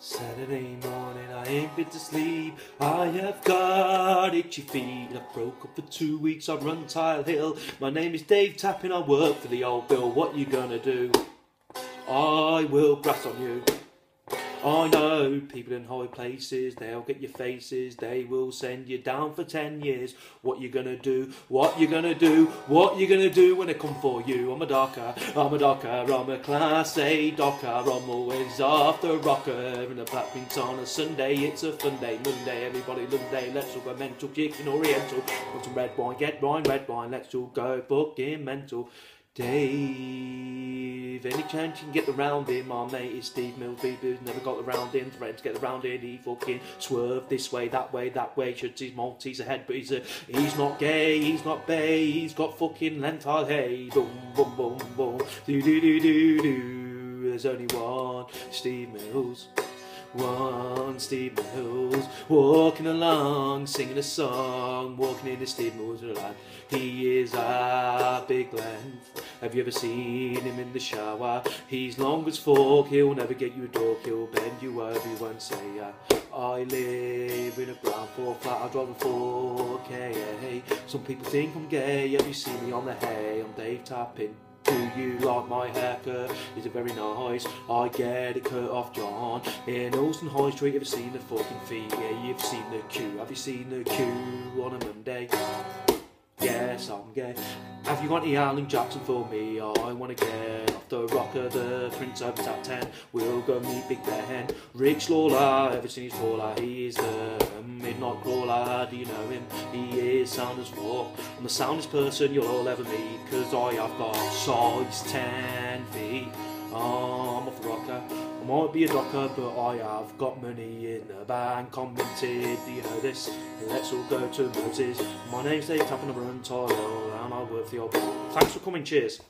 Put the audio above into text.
Saturday morning, I ain't been to sleep. I have got itchy feet. I've broke up for two weeks. I run Tile Hill. My name is Dave Tapping. I work for the old Bill. What you gonna do? I will grass on you. I know people in high places, they'll get your faces, they will send you down for 10 years. What you gonna do? What you gonna do? What you gonna do when they come for you? I'm a docker, I'm a docker, I'm a class A docker, I'm always the rocker. In a black beans on a Sunday, it's a fun day, Monday, everybody Monday, let's all go mental, chicken oriental. Want some red wine, get wine, red wine, let's all go fucking mental. Dave, any chance you can get the round in? My mate is Steve Millsby, who's never got the round in. Threatened to get the round in. He fucking swerved this way, that way, that way. Should his Maltese ahead, but he's a, he's not gay, he's not bay. He's got fucking lentil hay. Boom, boom, boom, boom. Do do do do do. There's only one Steve Mills. One Steve Mills walking along, singing a song, walking in the Steve Mills land. He is a big length. Have you ever seen him in the shower? He's long as fork, he'll never get you a dog, he'll bend you over, he won't say yeah. I live in a ground floor flat, I drive a 4K. Some people think I'm gay, have you seen me on the hay? I'm Dave Tapping. Do you like my haircut? Is it very nice? I get it cut off John In Earlsdon High Street, have you seen the fucking feet? Yeah, you've seen the queue Have you seen the queue on a Monday? Yes, I'm gay. Have you got any Alan Jackson for me? I wanna get off the rocker, the Prince of Top 10. We'll go meet Big Ben. Rich Lawler, ever his taller? He is the midnight crawler. Do you know him? He is sound as fuck. I'm the soundest person you'll all ever meet, cause I have got size 10 feet. Oh, I'm off the rocker. I might be a docker, but I have got money in the bank. I'm minted, do you know this? Let's all go to Moses. My name's Dave Tapping, I'm a run Thanks for coming. Cheers.